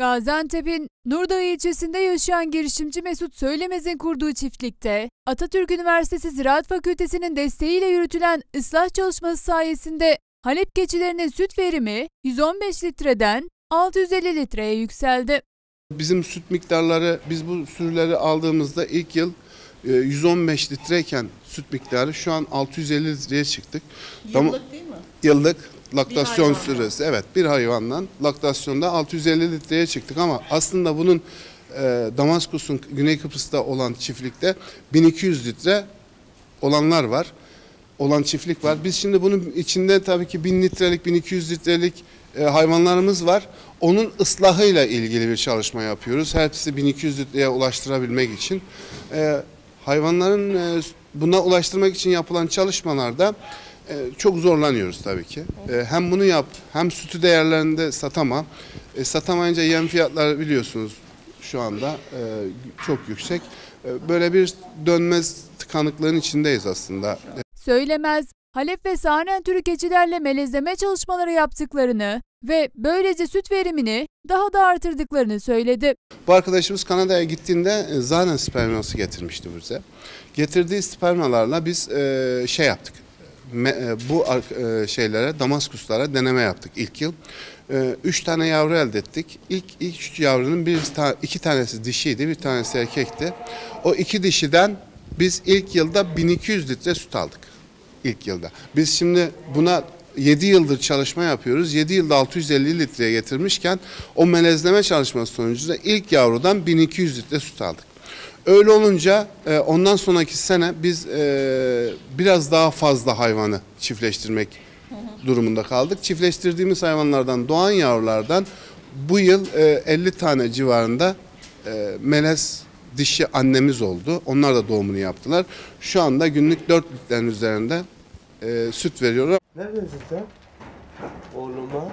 Gaziantep'in Nurdağ ilçesinde yaşayan girişimci Mesut Söylemez'in kurduğu çiftlikte Atatürk Üniversitesi Ziraat Fakültesi'nin desteğiyle yürütülen ıslah çalışması sayesinde Halep keçilerinin süt verimi 115 litreden 650 litreye yükseldi. Bizim süt miktarları biz bu sürüleri aldığımızda ilk yıl e, 115 litreyken süt miktarı şu an 650 litreye çıktık. Yıllık değil mi? Yıllık laktasyon süresi evet bir hayvandan laktasyonda 650 litreye çıktık ama aslında bunun e, Damaskus'un Güney Kıbrıs'ta olan çiftlikte 1200 litre olanlar var. Olan çiftlik var. Biz şimdi bunun içinde tabii ki 1000 litrelik 1200 litrelik e, hayvanlarımız var. Onun ıslahıyla ilgili bir çalışma yapıyoruz. Hepsi 1200 litreye ulaştırabilmek için. E, hayvanların e, buna ulaştırmak için yapılan çalışmalarda çok zorlanıyoruz tabii ki. E, hem bunu yap hem sütü değerlerinde satama. E, satamayınca yem fiyatları biliyorsunuz şu anda e, çok yüksek. E, böyle bir dönmez tıkanıklığın içindeyiz aslında. Söylemez, Halep ve Sahnen türü keçilerle melezleme çalışmaları yaptıklarını ve böylece süt verimini daha da artırdıklarını söyledi. Bu arkadaşımız Kanada'ya gittiğinde e, Zanen sperması getirmişti bize. Getirdiği spermalarla biz e, şey yaptık. E, bu e, şeylere, Damaskuslara deneme yaptık ilk yıl. E, üç tane yavru elde ettik. İlk, ilk üç yavrunun bir iki tanesi dişiydi, bir tanesi erkekti. O iki dişiden biz ilk yılda 1200 litre süt aldık. İlk yılda. Biz şimdi buna 7 yıldır çalışma yapıyoruz. 7 yılda 650 litreye getirmişken o melezleme çalışması sonucunda ilk yavrudan 1200 litre süt aldık. Öyle olunca e, ondan sonraki sene biz e, biraz daha fazla hayvanı çiftleştirmek durumunda kaldık. Çiftleştirdiğimiz hayvanlardan doğan yavrulardan bu yıl e, 50 tane civarında e, melez dişi annemiz oldu. Onlar da doğumunu yaptılar. Şu anda günlük 4 litrenin üzerinde e, süt veriyorlar. Neredesin sen? Oğluma.